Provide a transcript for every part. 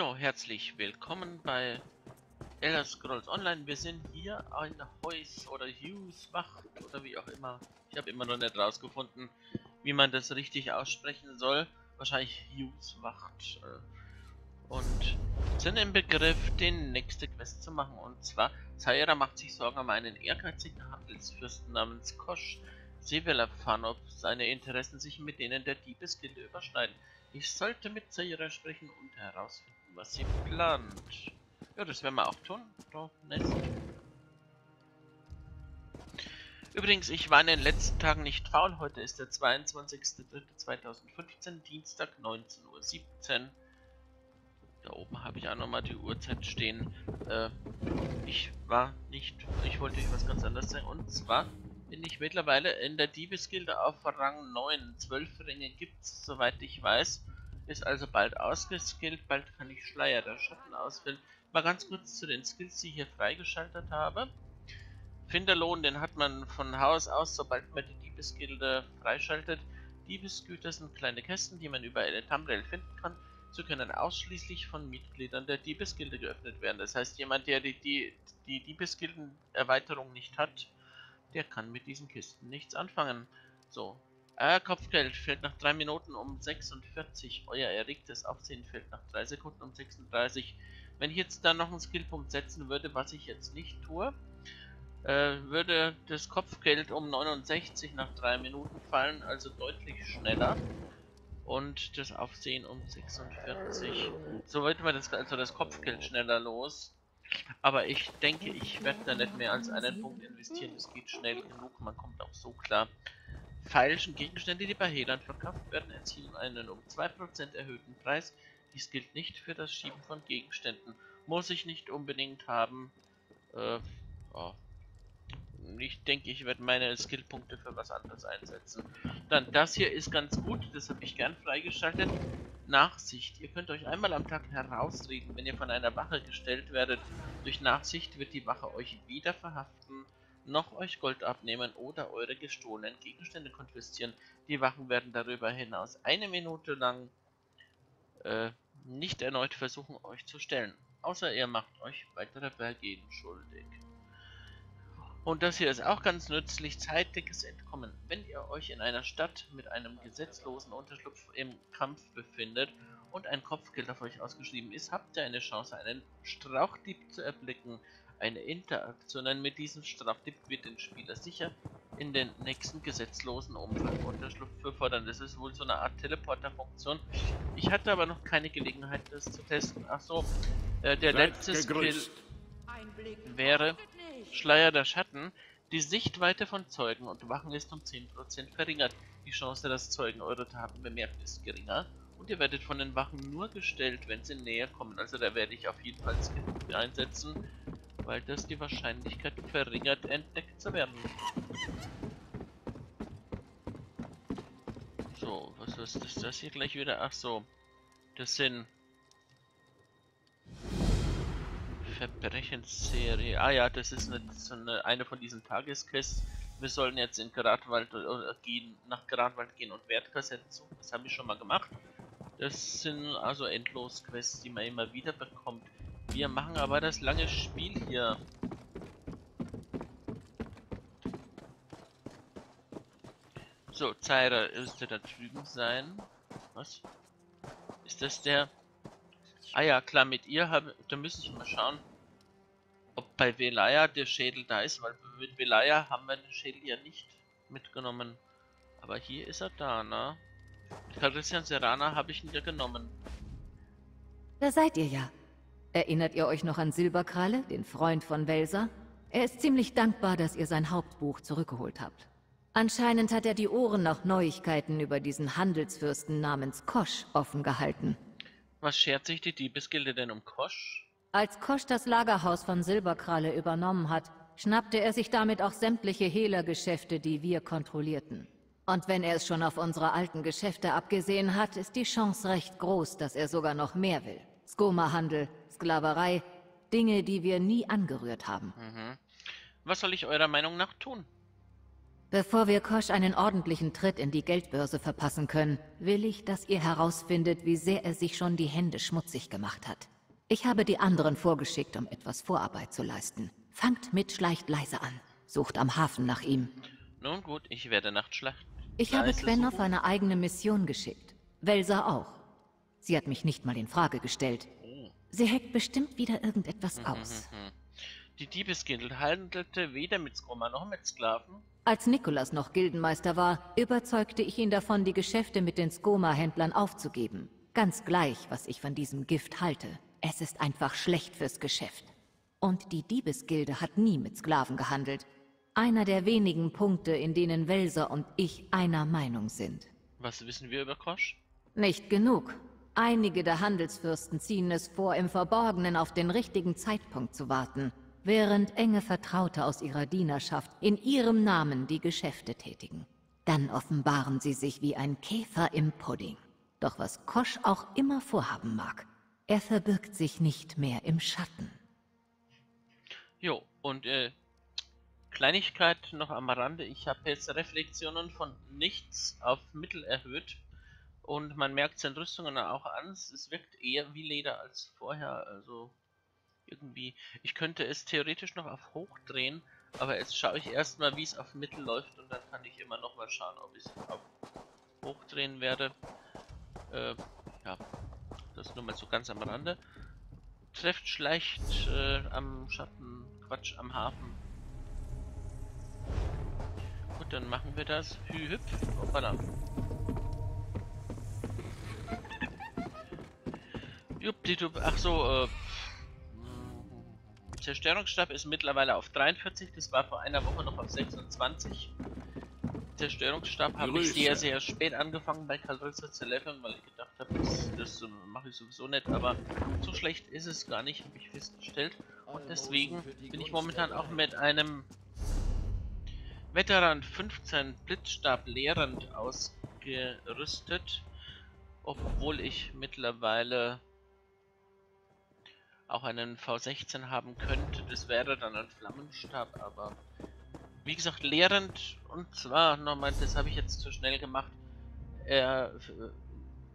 Jo, herzlich willkommen bei Elder Scrolls Online. Wir sind hier ein Heus oder Hughes Wacht oder wie auch immer. Ich habe immer noch nicht rausgefunden, wie man das richtig aussprechen soll. Wahrscheinlich Hughes Wacht. Äh, und sind im Begriff, den nächste Quest zu machen. Und zwar, Zaira macht sich Sorgen um einen ehrgeizigen Handelsfürsten namens Kosch. Sie will erfahren, ob seine Interessen sich mit denen der Diebesgilde überschneiden. Ich sollte mit Zaira sprechen und herausfinden, was sie plant. Ja, das werden wir auch tun. Doch, Nest. Übrigens, ich war in den letzten Tagen nicht faul. Heute ist der 22.03.2015, Dienstag, 19.17 Uhr. Da oben habe ich auch nochmal die Uhrzeit stehen. Äh, ich war nicht... Ich wollte euch was ganz anderes sagen. Und zwar bin ich mittlerweile in der Diebesgilde auf Rang 9. 12 Ringe gibt es, soweit ich weiß. Ist also bald ausgeskillt, bald kann ich Schleier der Schatten auswählen. Mal ganz kurz zu den Skills, die ich hier freigeschaltet habe. Finderlohn, den hat man von Haus aus, sobald man die Diebesgilde freischaltet. Diebesgüter sind kleine Kästen, die man über eine Thumbnail finden kann. Sie können ausschließlich von Mitgliedern der Diebesgilde geöffnet werden. Das heißt, jemand, der die, die, die Diebesgilden-Erweiterung nicht hat, der kann mit diesen Kisten nichts anfangen. So, äh, Kopfgeld fällt nach 3 Minuten um 46. Euer erregtes Aufsehen fällt nach 3 Sekunden um 36. Wenn ich jetzt da noch einen Skillpunkt setzen würde, was ich jetzt nicht tue, äh, würde das Kopfgeld um 69 nach 3 Minuten fallen, also deutlich schneller. Und das Aufsehen um 46. So wird man das, also das Kopfgeld schneller los. Aber ich denke, ich werde da nicht mehr als einen Punkt investieren. Es geht schnell genug, man kommt auch so klar. Falschen Gegenstände, die bei Hehlern verkauft werden, erzielen einen um 2% erhöhten Preis. Dies gilt nicht für das Schieben von Gegenständen. Muss ich nicht unbedingt haben. Äh, oh. Ich denke, ich werde meine Skillpunkte für was anderes einsetzen. Dann, das hier ist ganz gut, das habe ich gern freigeschaltet. Nachsicht. Ihr könnt euch einmal am Tag herausreden, wenn ihr von einer Wache gestellt werdet. Durch Nachsicht wird die Wache euch wieder verhaften noch euch Gold abnehmen oder eure gestohlenen Gegenstände konfiszieren. Die Wachen werden darüber hinaus eine Minute lang äh, nicht erneut versuchen, euch zu stellen. Außer ihr macht euch weitere Vergehen schuldig. Und das hier ist auch ganz nützlich, zeitiges Entkommen. Wenn ihr euch in einer Stadt mit einem gesetzlosen Unterschlupf im Kampf befindet und ein Kopfgeld auf euch ausgeschrieben ist, habt ihr eine Chance, einen Strauchdieb zu erblicken, eine Interaktion mit diesem Straftipp wird den Spieler sicher in den nächsten gesetzlosen Umfang Unterschlupf befördern. Das ist wohl so eine Art Teleporter-Funktion. Ich hatte aber noch keine Gelegenheit, das zu testen. Achso, äh, der Seid letzte gegrüßt. Skill wäre Schleier der Schatten. Die Sichtweite von Zeugen und Wachen ist um 10% verringert. Die Chance, dass Zeugen eure Taten bemerken, ist geringer. Und ihr werdet von den Wachen nur gestellt, wenn sie näher kommen. Also da werde ich auf jeden Fall Skill einsetzen weil das die Wahrscheinlichkeit verringert, entdeckt zu werden. So, was ist das hier gleich wieder? Ach so, das sind Verbrechensserie. Ah ja, das ist eine, so eine, eine von diesen Tagesquests. Wir sollen jetzt in Gradwald oder gehen, nach Gradwald gehen und Wertkassetten suchen. Das habe ich schon mal gemacht. Das sind also endlos Quests, die man immer wieder bekommt. Wir machen aber das lange Spiel hier. So, Zaira müsste da drüben sein. Was? Ist das der? Ah ja, klar, mit ihr haben... Da müssen ich mal schauen, ob bei Velaya der Schädel da ist, weil mit Velaya haben wir den Schädel ja nicht mitgenommen. Aber hier ist er da, ne? Christian Serrana habe ich ihn ja genommen. Da seid ihr ja. Erinnert ihr euch noch an Silberkralle, den Freund von Welser? Er ist ziemlich dankbar, dass ihr sein Hauptbuch zurückgeholt habt. Anscheinend hat er die Ohren nach Neuigkeiten über diesen Handelsfürsten namens Kosch offen gehalten. Was schert sich die Diebesgilde denn um Kosch? Als Kosch das Lagerhaus von Silberkralle übernommen hat, schnappte er sich damit auch sämtliche Hehlergeschäfte, die wir kontrollierten. Und wenn er es schon auf unsere alten Geschäfte abgesehen hat, ist die Chance recht groß, dass er sogar noch mehr will. Skomahandel, Sklaverei, Dinge, die wir nie angerührt haben. Mhm. Was soll ich eurer Meinung nach tun? Bevor wir Kosch einen ordentlichen Tritt in die Geldbörse verpassen können, will ich, dass ihr herausfindet, wie sehr er sich schon die Hände schmutzig gemacht hat. Ich habe die anderen vorgeschickt, um etwas Vorarbeit zu leisten. Fangt mit, schleicht leise an. Sucht am Hafen nach ihm. Nun gut, ich werde Nachtschlacht. Ich habe Quen auf eine eigene Mission geschickt. Welsa auch. Sie hat mich nicht mal in Frage gestellt. Oh. Sie hackt bestimmt wieder irgendetwas mhm, aus. Mhm, mhm. Die Diebesgildel handelte weder mit Skoma noch mit Sklaven. Als Nikolas noch Gildenmeister war, überzeugte ich ihn davon, die Geschäfte mit den Skoma-Händlern aufzugeben. Ganz gleich, was ich von diesem Gift halte. Es ist einfach schlecht fürs Geschäft. Und die Diebesgilde hat nie mit Sklaven gehandelt. Einer der wenigen Punkte, in denen Welser und ich einer Meinung sind. Was wissen wir über Kosch? Nicht genug. Einige der Handelsfürsten ziehen es vor, im Verborgenen auf den richtigen Zeitpunkt zu warten, während enge Vertraute aus ihrer Dienerschaft in ihrem Namen die Geschäfte tätigen. Dann offenbaren sie sich wie ein Käfer im Pudding. Doch was Kosch auch immer vorhaben mag, er verbirgt sich nicht mehr im Schatten. Jo, und äh, Kleinigkeit noch am Rande. Ich habe jetzt Reflexionen von nichts auf Mittel erhöht. Und man merkt seine Rüstungen auch an. Es wirkt eher wie Leder als vorher. Also irgendwie. Ich könnte es theoretisch noch auf hoch drehen. Aber jetzt schaue ich erstmal, wie es auf Mittel läuft. Und dann kann ich immer noch mal schauen, ob ich es auf hoch drehen werde. Äh, ja. Das nur mal so ganz am Rande. Trefft schleicht äh, am Schatten. Quatsch, am Hafen Gut, dann machen wir das. Hü hüp. Hoppala. Juppditup. Ach so, äh. Zerstörungsstab ist mittlerweile auf 43. Das war vor einer Woche noch auf 26. Zerstörungsstab habe ich sehr, sehr spät angefangen bei Kalrissa zu leveln, weil ich gedacht habe, das, das mache ich sowieso nicht. Aber so schlecht ist es gar nicht, habe ich festgestellt. Und deswegen bin ich momentan auch mit einem Veteran 15 Blitzstab lehrend ausgerüstet, obwohl ich mittlerweile auch einen V16 haben könnte. Das wäre dann ein Flammenstab, aber wie gesagt, lehrend und zwar nochmal, das habe ich jetzt zu schnell gemacht. Er,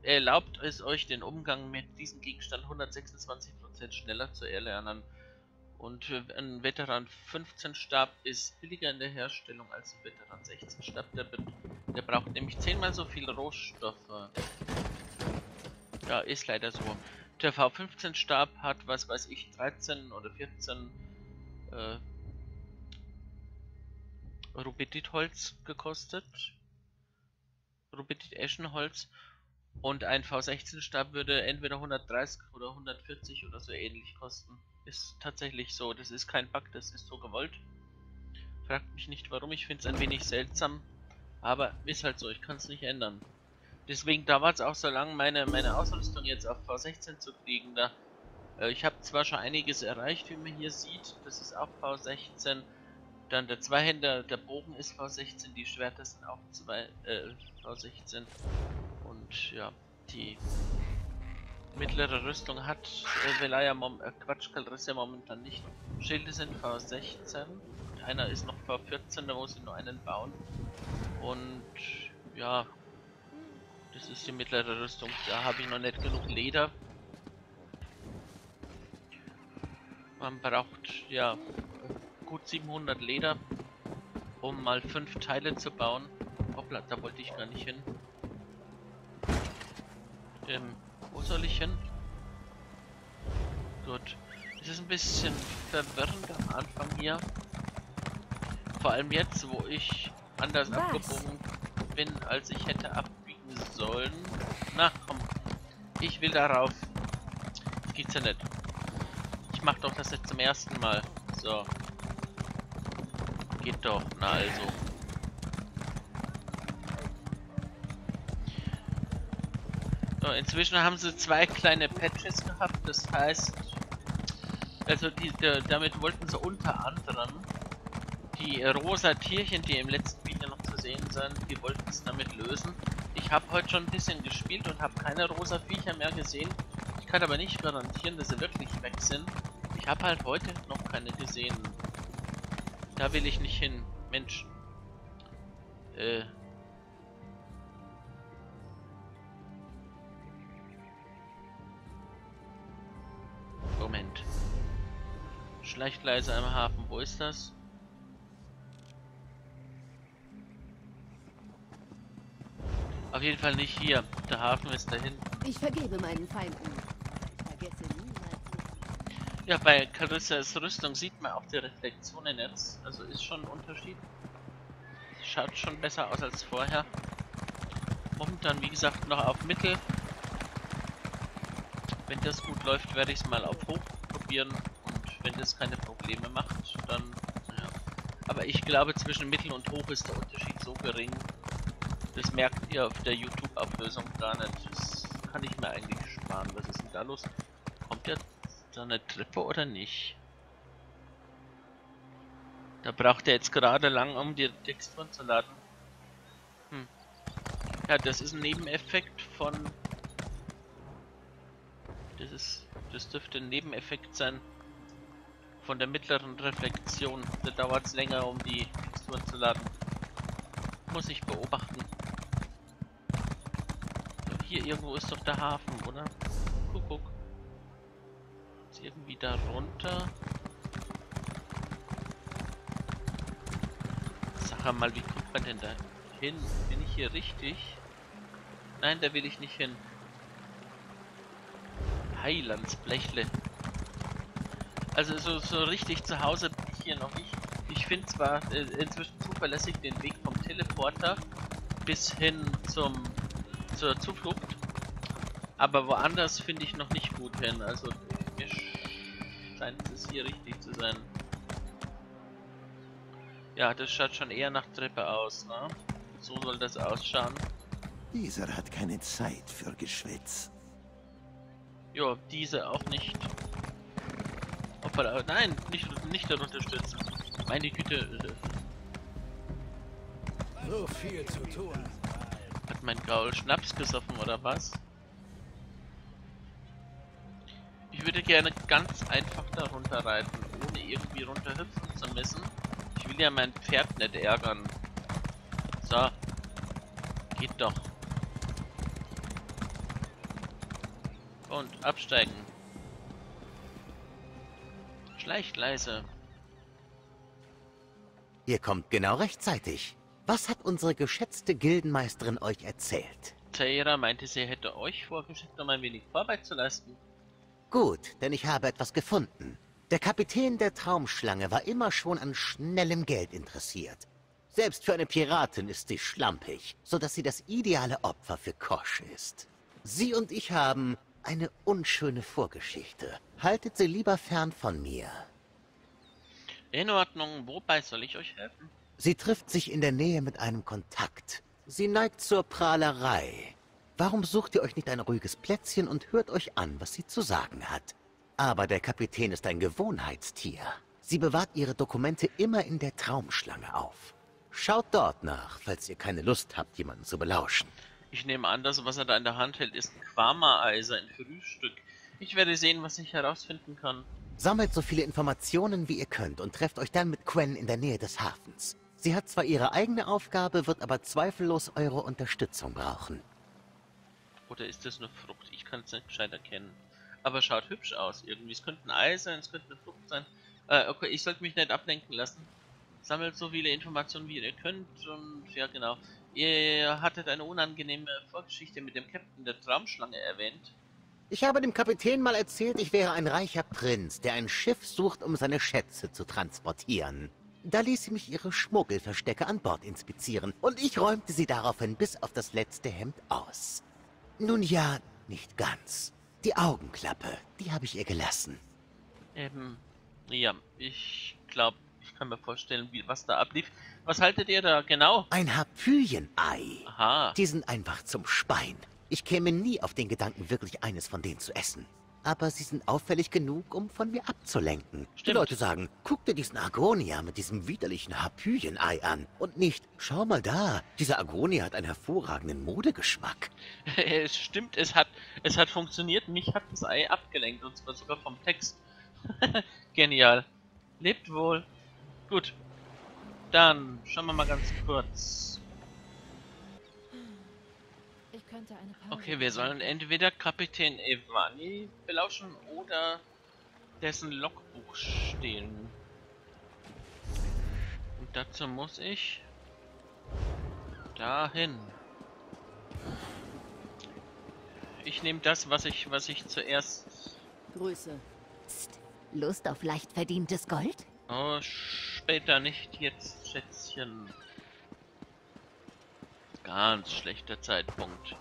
er erlaubt es euch, den Umgang mit diesem Gegenstand 126% schneller zu erlernen. Und ein Veteran 15 Stab ist billiger in der Herstellung als ein Veteran 16 Stab. Der, der braucht nämlich zehnmal so viel Rohstoffe. Ja, ist leider so. Der V15 Stab hat, was weiß ich, 13 oder 14 äh, Rubitit-Holz gekostet. Rubitit-Eschenholz. Und ein V16 Stab würde entweder 130 oder 140 oder so ähnlich kosten. Ist tatsächlich so. Das ist kein Bug, das ist so gewollt. Fragt mich nicht warum, ich finde es ein wenig seltsam. Aber ist halt so, ich kann es nicht ändern. Deswegen dauert es auch so lange, meine, meine Ausrüstung jetzt auf V16 zu kriegen. Da, äh, ich habe zwar schon einiges erreicht, wie man hier sieht. Das ist auch V16. Dann der Zweihänder, der Bogen ist V16, die Schwerter sind auch zwei, äh, V16. Und ja, die mittlere Rüstung hat äh, Velaya Mom äh, Quatsch, Calrissia momentan nicht. Schilde sind V16 und einer ist noch V14, da muss ich nur einen bauen. Und ja, das ist die mittlere Rüstung. Da habe ich noch nicht genug Leder. Man braucht ja gut 700 Leder, um mal fünf Teile zu bauen. Hoppla, da wollte ich gar nicht hin. Ähm, wo soll ich hin? Gut. Es ist ein bisschen verwirrend am Anfang hier. Vor allem jetzt, wo ich anders Was? abgebogen bin, als ich hätte abbiegen sollen. Na komm. Ich will darauf. Geht's ja nicht. Ich mach doch das jetzt zum ersten Mal. So. Geht doch. Na also. So, inzwischen haben sie zwei kleine Patches gehabt, das heißt, also die, die, damit wollten sie unter anderem die rosa Tierchen, die im letzten Video noch zu sehen sind, die wollten es damit lösen. Ich habe heute schon ein bisschen gespielt und habe keine rosa Viecher mehr gesehen. Ich kann aber nicht garantieren, dass sie wirklich weg sind. Ich habe halt heute noch keine gesehen. Da will ich nicht hin. Mensch. Äh. Moment. Schleichgleise am Hafen, wo ist das? Jeden Fall nicht hier. Der Hafen ist da hinten. Ich vergebe meinen Feinden. Vergesse niemals. Ja, bei Carissas Rüstung sieht man auch die Reflexionen jetzt. Also ist schon ein Unterschied. Schaut schon besser aus als vorher. Momentan, wie gesagt, noch auf Mittel. Wenn das gut läuft, werde ich es mal auf Hoch probieren. Und wenn das keine Probleme macht, dann... Ja. Aber ich glaube, zwischen Mittel und Hoch ist der Unterschied so gering. Das merkt ihr auf der YouTube-Auflösung gar nicht. Das kann ich mir eigentlich sparen. Was ist denn da los? Kommt jetzt da eine Treppe oder nicht? Da braucht er jetzt gerade lang, um die Texturen zu laden. Hm. Ja, das ist ein Nebeneffekt von... Das ist... Das dürfte ein Nebeneffekt sein von der mittleren Reflexion. Da dauert es länger, um die Texturen zu laden. Muss ich beobachten. Hier irgendwo ist doch der Hafen, oder? Guck, guck. Ist irgendwie da runter. Sag mal, wie kommt man denn da hin? Bin ich hier richtig? Nein, da will ich nicht hin. Heilandsblechle. Also so, so richtig zu Hause bin ich hier noch nicht. Ich finde zwar äh, inzwischen zuverlässig den Weg vom Teleporter bis hin zum zur Zuflucht, aber woanders finde ich noch nicht gut hin. Also mir scheint es hier richtig zu sein. Ja, das schaut schon eher nach Treppe aus, ne? So soll das ausschauen. Dieser hat keine Zeit für Geschwätz. Ja, diese auch nicht. Hoppala, nein, nicht, nicht darunter stürzen. Meine Güte, äh, So viel zu tun. Mein Gaul Schnaps gesoffen oder was? Ich würde gerne ganz einfach darunter reiten, ohne irgendwie runterhüpfen zu müssen. Ich will ja mein Pferd nicht ärgern. So. Geht doch. Und absteigen. Schleicht leise. Ihr kommt genau rechtzeitig. Was hat unsere geschätzte Gildenmeisterin euch erzählt? Taira meinte, sie hätte euch vorgeschickt, um ein wenig Vorarbeit zu leisten. Gut, denn ich habe etwas gefunden. Der Kapitän der Traumschlange war immer schon an schnellem Geld interessiert. Selbst für eine Piratin ist sie schlampig, so dass sie das ideale Opfer für Kosch ist. Sie und ich haben eine unschöne Vorgeschichte. Haltet sie lieber fern von mir. In Ordnung, wobei soll ich euch helfen? Sie trifft sich in der Nähe mit einem Kontakt. Sie neigt zur Prahlerei. Warum sucht ihr euch nicht ein ruhiges Plätzchen und hört euch an, was sie zu sagen hat? Aber der Kapitän ist ein Gewohnheitstier. Sie bewahrt ihre Dokumente immer in der Traumschlange auf. Schaut dort nach, falls ihr keine Lust habt, jemanden zu belauschen. Ich nehme an, dass was er da in der Hand hält, ist ein Quama-Eiser, ein Frühstück. Ich werde sehen, was ich herausfinden kann. Sammelt so viele Informationen, wie ihr könnt und trefft euch dann mit Quen in der Nähe des Hafens. Sie hat zwar ihre eigene Aufgabe, wird aber zweifellos eure Unterstützung brauchen. Oder ist das eine Frucht? Ich kann es nicht gescheit erkennen. Aber schaut hübsch aus irgendwie. Es könnte ein Ei sein, es könnte eine Frucht sein. Äh, okay, ich sollte mich nicht ablenken lassen. Sammelt so viele Informationen, wie ihr könnt. Und ja, genau. Ihr hattet eine unangenehme Vorgeschichte mit dem Captain der Traumschlange erwähnt. Ich habe dem Kapitän mal erzählt, ich wäre ein reicher Prinz, der ein Schiff sucht, um seine Schätze zu transportieren. Da ließ sie mich ihre Schmuggelverstecke an Bord inspizieren und ich räumte sie daraufhin bis auf das letzte Hemd aus. Nun ja, nicht ganz. Die Augenklappe, die habe ich ihr gelassen. Ähm, ja, ich glaube, ich kann mir vorstellen, wie, was da ablief. Was haltet ihr da genau? Ein Harpyenei. Aha. Die sind einfach zum Spein. Ich käme nie auf den Gedanken, wirklich eines von denen zu essen. Aber sie sind auffällig genug, um von mir abzulenken. Die Stimmt. Leute sagen, guck dir diesen Agonia mit diesem widerlichen Harpyenei an. Und nicht, schau mal da, dieser Agonia hat einen hervorragenden Modegeschmack. es stimmt, es hat, es hat funktioniert. Mich hat das Ei abgelenkt und zwar sogar vom Text. Genial. Lebt wohl. Gut. Dann schauen wir mal ganz kurz. Okay, wir sollen entweder Kapitän Evani belauschen oder dessen Logbuch stehlen. Und dazu muss ich dahin. Ich nehme das, was ich, was ich zuerst. Grüße. Psst. Lust auf leicht verdientes Gold? Oh, später nicht jetzt, Schätzchen. Ganz schlechter Zeitpunkt.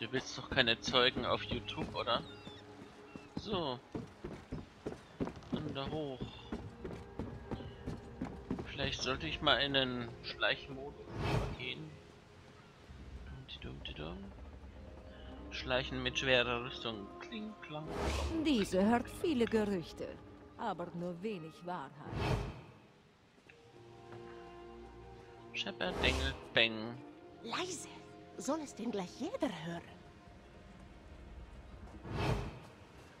Du willst doch keine Zeugen auf YouTube, oder? So. Und da hoch. Vielleicht sollte ich mal in den Schleichmodus gehen. Schleichen mit schwerer Rüstung. Kling, klang. Diese hört viele Gerüchte, aber nur wenig Wahrheit. Schepper, Dengel, Beng. Leise. Soll es denn gleich jeder hören?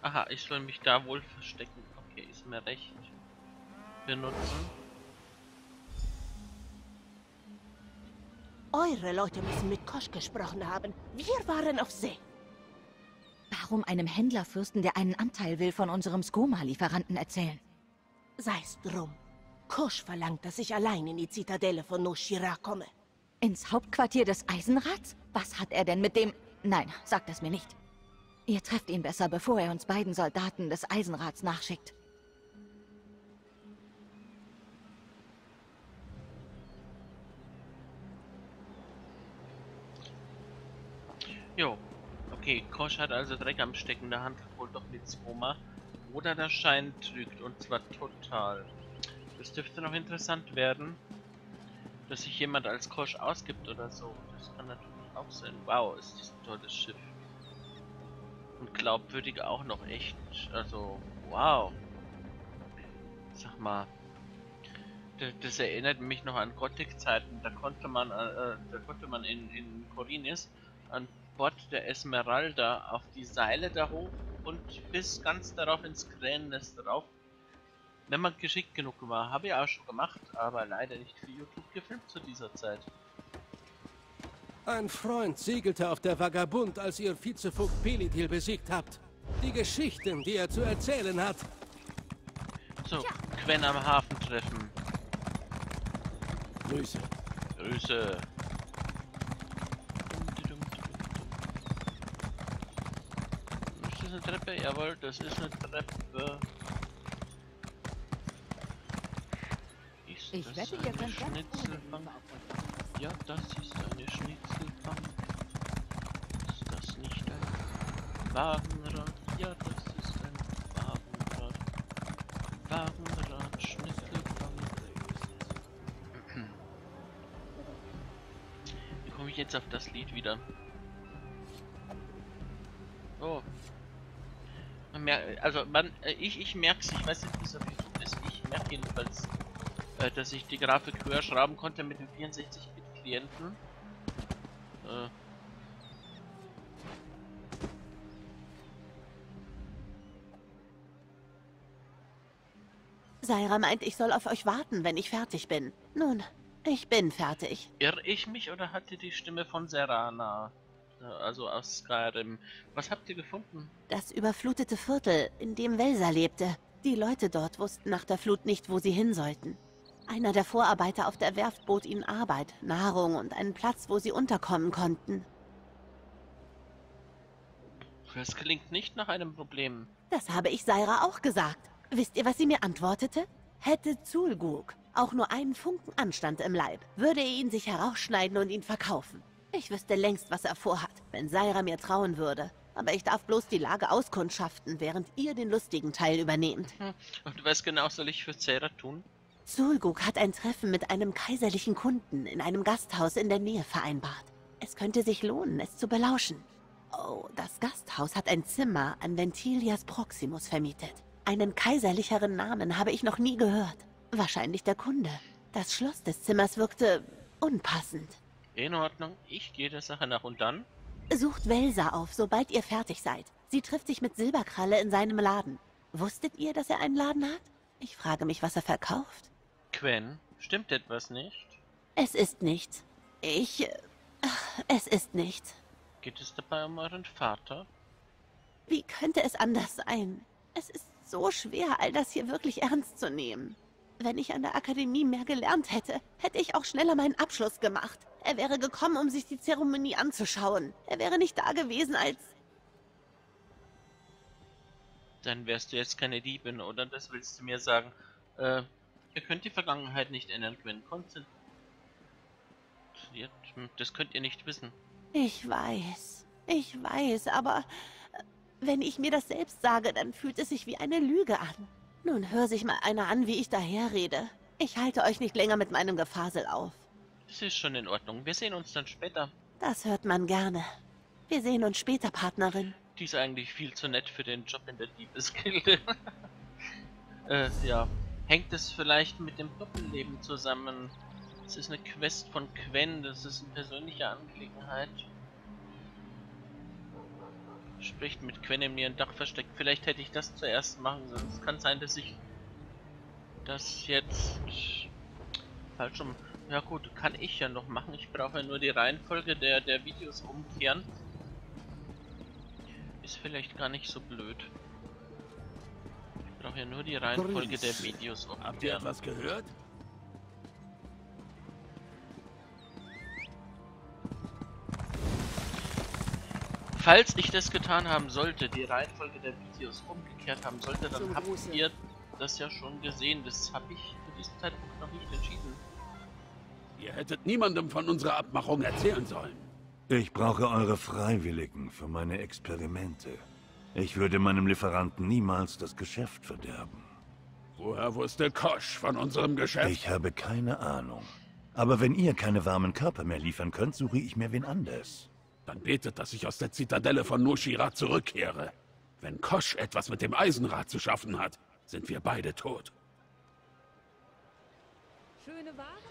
Aha, ich soll mich da wohl verstecken. Okay, ist mir recht. Benutzen. Eure Leute müssen mit Kosch gesprochen haben. Wir waren auf See. Warum einem Händlerfürsten, der einen Anteil will, von unserem Skoma-Lieferanten erzählen? Sei's drum. Kosch verlangt, dass ich allein in die Zitadelle von Noshira komme. Ins Hauptquartier des Eisenrats? Was hat er denn mit dem... Nein, sagt es mir nicht. Ihr trefft ihn besser, bevor er uns beiden Soldaten des Eisenrats nachschickt. Jo. Okay, Kosch hat also Dreck am Stecken, der handelt wohl doch mit Skoma. Oder der Schein trügt, und zwar total. Das dürfte noch interessant werden, dass sich jemand als Kosch ausgibt oder so. Das kann natürlich auch sein. Wow, ist das ein tolles Schiff. Und glaubwürdig auch noch echt. Also, wow. Sag mal. Das, erinnert mich noch an Gothic-Zeiten. Da konnte man, äh, äh, da konnte man in, in Korinis an Bord der Esmeralda auf die Seile da hoch und bis ganz darauf ins Kränennest drauf. Wenn man geschickt genug war, habe ich auch schon gemacht, aber leider nicht für YouTube gefilmt zu dieser Zeit. Ein Freund segelte auf der Vagabund, als ihr Vizevogt Pelidil besiegt habt. Die Geschichten, die er zu erzählen hat. So, Quen am Hafen treffen. Grüße. Grüße. Ist das eine Treppe? Jawohl, das ist eine Treppe. Ich das wette, ganz ohne Schnitzelbank? Ja, das ist eine Schnitzelbank. Ist das nicht ein Wagenrad? Ja, das ist ein Wagenrad. Wagenrad, Schnitzelbank. Wie komme ich jetzt auf das Lied wieder? Oh. Man also man, äh, ich, ich merk's, ich weiß nicht, wie es auf YouTube ist. Ich merke jedenfalls, äh, dass ich die Grafik höher schrauben konnte mit dem 64-Bit-Klienten. Äh, Saira meint, ich soll auf euch warten, wenn ich fertig bin. Nun, ich bin fertig. irre ich mich oder hatte die Stimme von Serana? Äh, Also aus Skyrim. Was habt ihr gefunden? Das überflutete Viertel, in dem Welsa lebte. Die Leute dort wussten nach der Flut nicht, wo sie hin sollten. Einer der Vorarbeiter auf der Werft bot ihnen Arbeit, Nahrung und einen Platz, wo sie unterkommen konnten. Das klingt nicht nach einem Problem. Das habe ich Saira auch gesagt. Wisst ihr, was sie mir antwortete? Hätte Zulguk auch nur einen Funken Anstand im Leib, würde er ihn sich herausschneiden und ihn verkaufen. Ich wüsste längst, was er vorhat, wenn Saira mir trauen würde. Aber ich darf bloß die Lage auskundschaften, während ihr den lustigen Teil übernehmt. Hm. Und was genau soll ich für Zera tun? Zulguk hat ein Treffen mit einem kaiserlichen Kunden in einem Gasthaus in der Nähe vereinbart. Es könnte sich lohnen, es zu belauschen. Oh, das Gasthaus hat ein Zimmer an Ventilias Proximus vermietet. Einen kaiserlicheren Namen habe ich noch nie gehört. Wahrscheinlich der Kunde. Das Schloss des Zimmers wirkte unpassend. In Ordnung, ich gehe der Sache nach und dann? Sucht Welsa auf, sobald ihr fertig seid. Sie trifft sich mit Silberkralle in seinem Laden. Wusstet ihr, dass er einen Laden hat? Ich frage mich, was er verkauft. Quen, stimmt etwas nicht? Es ist nichts. Ich... Ach, es ist nichts. Geht es dabei um euren Vater? Wie könnte es anders sein? Es ist so schwer, all das hier wirklich ernst zu nehmen. Wenn ich an der Akademie mehr gelernt hätte, hätte ich auch schneller meinen Abschluss gemacht. Er wäre gekommen, um sich die Zeremonie anzuschauen. Er wäre nicht da gewesen, als... Dann wärst du jetzt keine Diebin, oder? Das willst du mir sagen. Äh, ihr könnt die Vergangenheit nicht ändern, Gwen. Konzentriert. hm, Das könnt ihr nicht wissen. Ich weiß, ich weiß, aber äh, wenn ich mir das selbst sage, dann fühlt es sich wie eine Lüge an. Nun hör sich mal einer an, wie ich daherrede. Ich halte euch nicht länger mit meinem Gefasel auf. Das ist schon in Ordnung. Wir sehen uns dann später. Das hört man gerne. Wir sehen uns später, Partnerin. Die ist eigentlich viel zu nett für den Job in der Diebesgilde. äh, ja. Hängt es vielleicht mit dem Doppelleben zusammen? Das ist eine Quest von Quen, das ist eine persönliche Angelegenheit. Spricht mit Quen in mir ein Dach versteckt. Vielleicht hätte ich das zuerst machen sollen. Es kann sein, dass ich das jetzt falsch um. Ja gut, kann ich ja noch machen. Ich brauche ja nur die Reihenfolge der, der Videos umkehren. Ist vielleicht gar nicht so blöd. Ich brauche ja nur die Reihenfolge der Videos umkehren. Habt ihr etwas gehört? Falls ich das getan haben sollte, die Reihenfolge der Videos umgekehrt haben sollte, dann habt ihr das ja schon gesehen. Das habe ich zu diesem Zeitpunkt noch nicht entschieden. Ihr hättet niemandem von unserer Abmachung erzählen sollen. Ich brauche eure Freiwilligen für meine Experimente. Ich würde meinem Lieferanten niemals das Geschäft verderben. Woher wusste Kosch von unserem Geschäft? Ich habe keine Ahnung. Aber wenn ihr keine warmen Körper mehr liefern könnt, suche ich mir wen anders. Dann betet, dass ich aus der Zitadelle von Nushira zurückkehre. Wenn Kosch etwas mit dem Eisenrad zu schaffen hat, sind wir beide tot.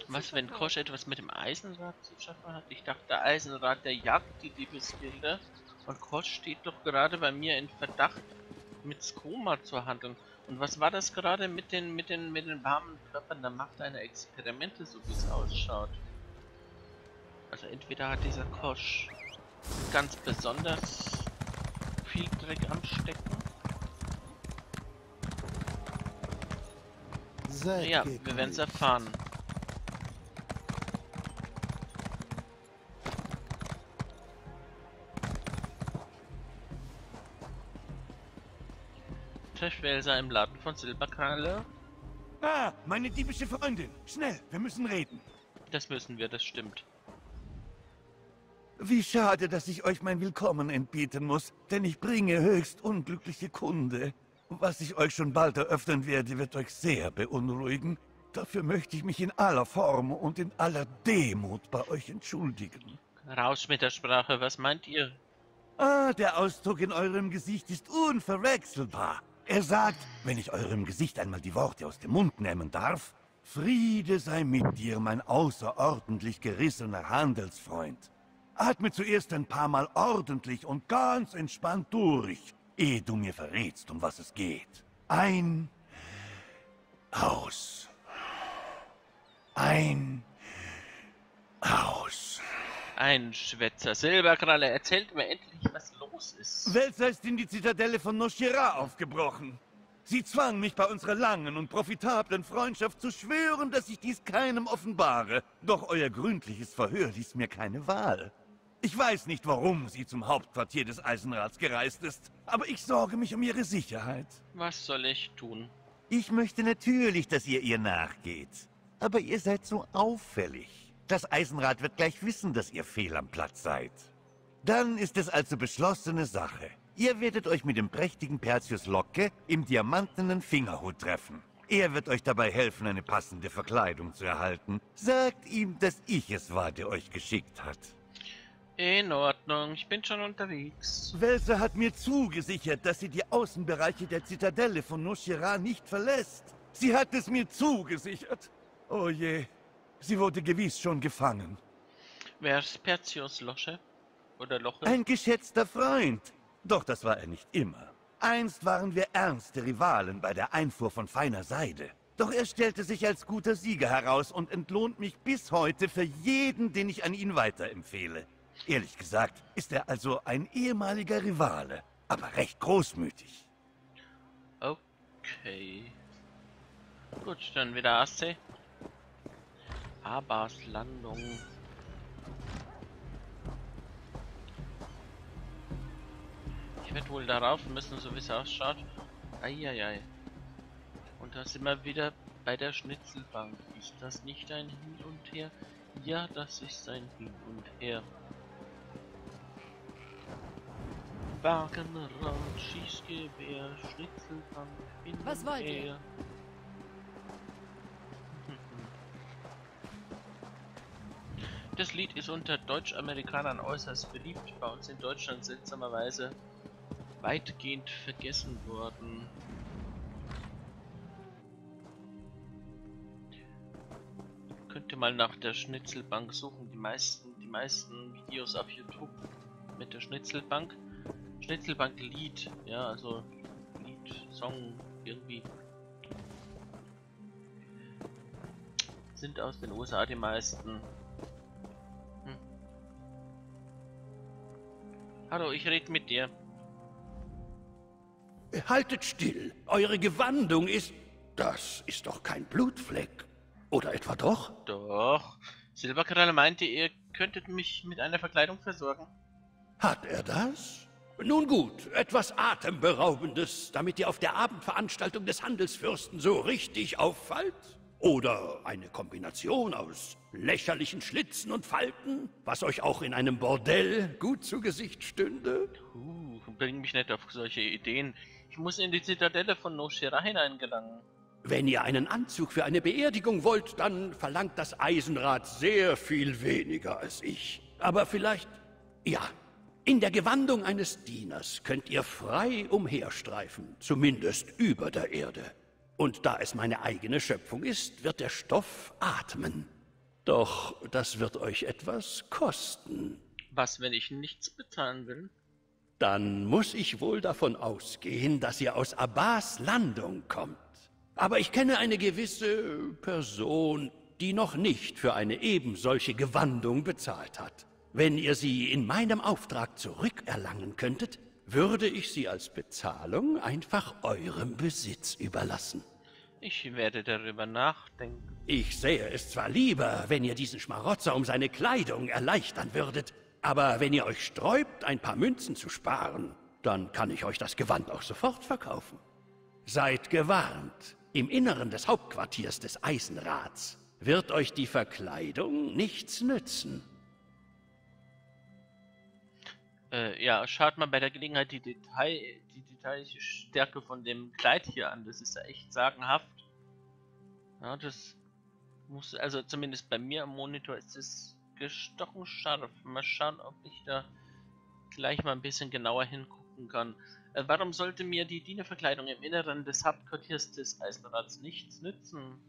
Was, wenn. Kosch etwas mit dem Eisenrad zu schaffen hat? Ich dachte, der Eisenrad, der jagt die Diebesgilde. Und Kosch steht doch gerade bei mir in Verdacht, mit Skoma zu handeln. Und was war das gerade mit den, mit den, mit den warmen Körpern? Da macht er eine Experimente, so wie es ausschaut. Also entweder hat dieser Kosch ganz besonders viel Dreck am Stecken. Ja, wir werden es erfahren. Trashwälzer im Laden von Silberkralle. Ah, meine diebische Freundin. Schnell, wir müssen reden. Das müssen wir, das stimmt. Wie schade, dass ich euch mein Willkommen entbieten muss, denn ich bringe höchst unglückliche Kunde. Was ich euch schon bald eröffnen werde, wird euch sehr beunruhigen. Dafür möchte ich mich in aller Form und in aller Demut bei euch entschuldigen. Raus mit der Sprache, was meint ihr? Ah, der Ausdruck in eurem Gesicht ist unverwechselbar. Er sagt, wenn ich eurem Gesicht einmal die Worte aus dem Mund nehmen darf, Friede sei mit dir, mein außerordentlich gerissener Handelsfreund. Atme zuerst ein paar Mal ordentlich und ganz entspannt durch, ehe du mir verrätst, um was es geht. Ein... Aus. Ein... Aus. Ein Schwätzer. Silberkralle, erzählt mir endlich, was los ist. Welser ist in die Zitadelle von Noshira aufgebrochen. Sie zwang mich bei unserer langen und profitablen Freundschaft zu schwören, dass ich dies keinem offenbare. Doch euer gründliches Verhör ließ mir keine Wahl. Ich weiß nicht, warum sie zum Hauptquartier des Eisenrats gereist ist, aber ich sorge mich um ihre Sicherheit. Was soll ich tun? Ich möchte natürlich, dass ihr ihr nachgeht. Aber ihr seid so auffällig. Das Eisenrad wird gleich wissen, dass ihr fehl am Platz seid. Dann ist es also beschlossene Sache. Ihr werdet euch mit dem prächtigen Perseus Locke im diamantenen Fingerhut treffen. Er wird euch dabei helfen, eine passende Verkleidung zu erhalten. Sagt ihm, dass ich es war, der euch geschickt hat. In Ordnung, ich bin schon unterwegs. Welser hat mir zugesichert, dass sie die Außenbereiche der Zitadelle von Noshira nicht verlässt. Sie hat es mir zugesichert. Oh je, sie wurde gewiss schon gefangen. Wer ist Pertius Losche? Oder Loche? Ein geschätzter Freund. Doch das war er nicht immer. Einst waren wir ernste Rivalen bei der Einfuhr von feiner Seide. Doch er stellte sich als guter Sieger heraus und entlohnt mich bis heute für jeden, den ich an ihn weiterempfehle. Ehrlich gesagt ist er also ein ehemaliger Rivale, aber recht großmütig. Okay. Gut, dann wieder AC. Abas Landung. Ich werde wohl darauf müssen, so wie es ausschaut. Eieiei. Und da sind wir wieder bei der Schnitzelbank. Ist das nicht ein Hin und Her? Ja, das ist ein Hin und Her. Wagenrad, Schießgewehr, Schnitzelbank, Hin Was und wollt ihr? Her. Das Lied ist unter Deutschamerikanern äußerst beliebt, bei uns in Deutschland seltsamerweise weitgehend vergessen worden. Könnte mal nach der Schnitzelbank suchen. Die meisten, die meisten Videos auf YouTube mit der Schnitzelbank. Schnitzelbank Lied, ja, also Lied, Song, irgendwie. Sind aus den USA die meisten. Hm. Hallo, ich rede mit dir. Haltet still. Eure Gewandung ist... Das ist doch kein Blutfleck. Oder etwa doch? Doch. Silberkralle meinte, ihr könntet mich mit einer Verkleidung versorgen. Hat er das? Nun gut, etwas Atemberaubendes, damit ihr auf der Abendveranstaltung des Handelsfürsten so richtig auffallt? Oder eine Kombination aus lächerlichen Schlitzen und Falten, was euch auch in einem Bordell gut zu Gesicht stünde? Uh, bring mich nicht auf solche Ideen. Ich muss in die Zitadelle von Noshira hineingelangen. Wenn ihr einen Anzug für eine Beerdigung wollt, dann verlangt das Eisenrad sehr viel weniger als ich. Aber vielleicht, ja, in der Gewandung eines Dieners könnt ihr frei umherstreifen, zumindest über der Erde. Und da es meine eigene Schöpfung ist, wird der Stoff atmen. Doch das wird euch etwas kosten. Was, wenn ich nichts bezahlen will? Dann muss ich wohl davon ausgehen, dass ihr aus Abbas Landung kommt. Aber ich kenne eine gewisse Person, die noch nicht für eine ebensolche Gewandung bezahlt hat. Wenn ihr sie in meinem Auftrag zurückerlangen könntet, würde ich sie als Bezahlung einfach eurem Besitz überlassen. Ich werde darüber nachdenken. Ich sähe es zwar lieber, wenn ihr diesen Schmarotzer um seine Kleidung erleichtern würdet, aber wenn ihr euch sträubt, ein paar Münzen zu sparen, dann kann ich euch das Gewand auch sofort verkaufen. Seid gewarnt, im Inneren des Hauptquartiers des Eisenrats wird euch die Verkleidung nichts nützen. Äh, ja, schaut mal bei der Gelegenheit die Detail, die Detailstärke von dem Kleid hier an. Das ist ja echt sagenhaft. Ja, das muss, also zumindest bei mir am Monitor ist es gestochen scharf. Mal schauen, ob ich da gleich mal ein bisschen genauer hingucken kann. Äh, warum sollte mir die Dienerverkleidung im Inneren des Hauptquartiers des Eisenrats nichts nützen?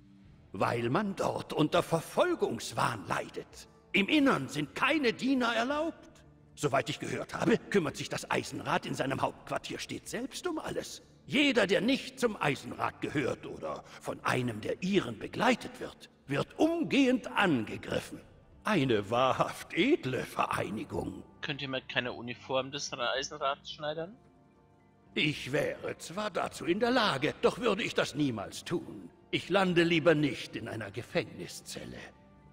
Weil man dort unter Verfolgungswahn leidet. Im Innern sind keine Diener erlaubt. Soweit ich gehört habe, kümmert sich das Eisenrad in seinem Hauptquartier stets selbst um alles. Jeder, der nicht zum Eisenrad gehört oder von einem der ihren begleitet wird, wird umgehend angegriffen. Eine wahrhaft edle Vereinigung. Könnt ihr mir keine Uniform des Eisenrats schneidern? Ich wäre zwar dazu in der Lage, doch würde ich das niemals tun. Ich lande lieber nicht in einer Gefängniszelle.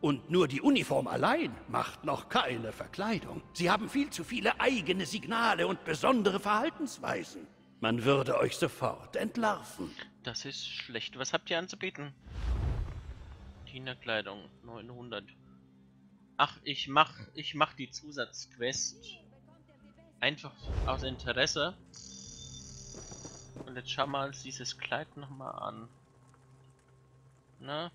Und nur die Uniform allein macht noch keine Verkleidung. Sie haben viel zu viele eigene Signale und besondere Verhaltensweisen. Man würde euch sofort entlarven. Das ist schlecht. Was habt ihr anzubieten? Dienerkleidung 900. Ach, ich mach, ich mach die Zusatzquest einfach aus Interesse. Und jetzt schauen wir uns dieses Kleid nochmal an. Na?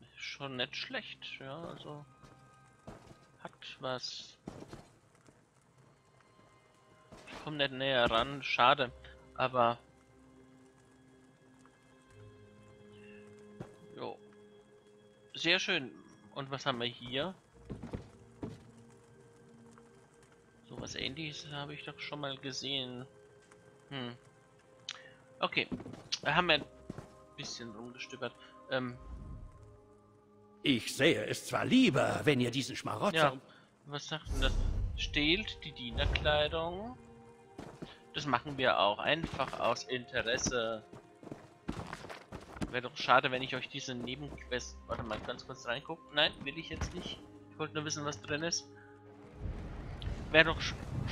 Ist schon nicht schlecht, ja, also hat was. Ich komme nicht näher ran, schade, aber Sehr schön. Und was haben wir hier? So was ähnliches habe ich doch schon mal gesehen. Hm. Okay. Wir haben ja ein bisschen rumgestöbert. Ähm. Ich sähe es zwar lieber, wenn ihr diesen Schmarotzer... Ja, was sagt denn das? Stehlt die Dienerkleidung. Das machen wir auch einfach aus Interesse. Wäre doch schade, wenn ich euch diese Nebenquest... Warte mal, ganz kurz reingucken. Nein, will ich jetzt nicht. Ich wollte nur wissen, was drin ist. Wäre doch...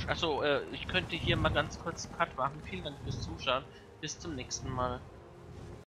Achso, äh, ich könnte hier mal ganz kurz Cut machen. Vielen Dank fürs Zuschauen. Bis zum nächsten Mal.